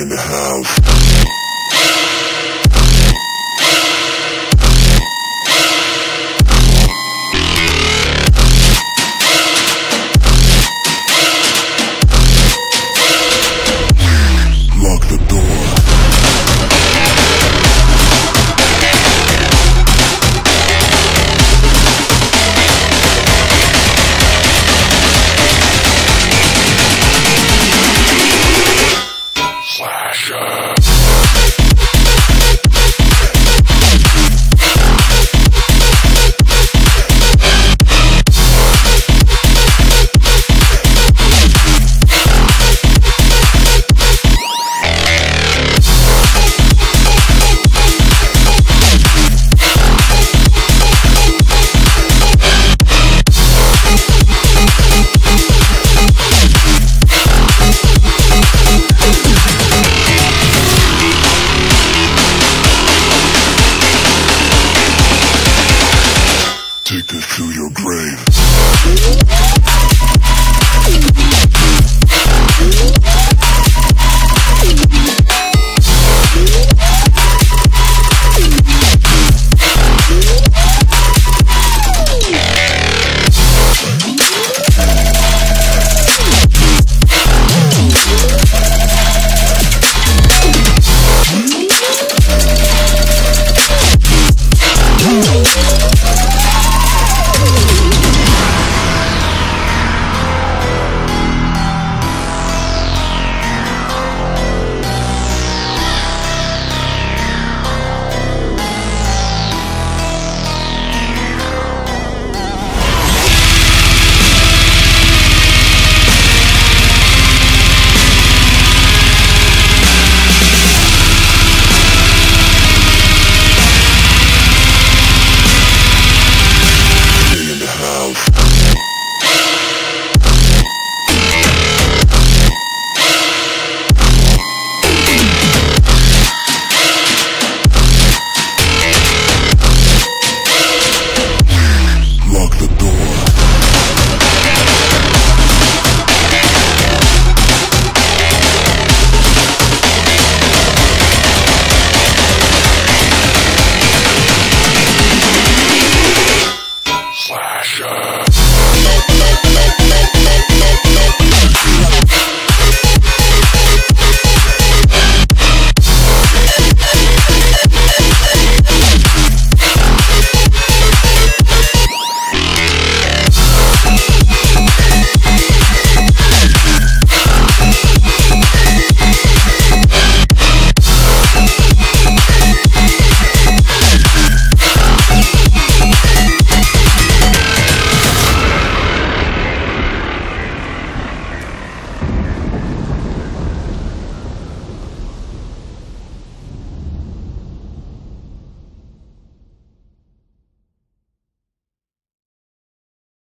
in the house. Yeah.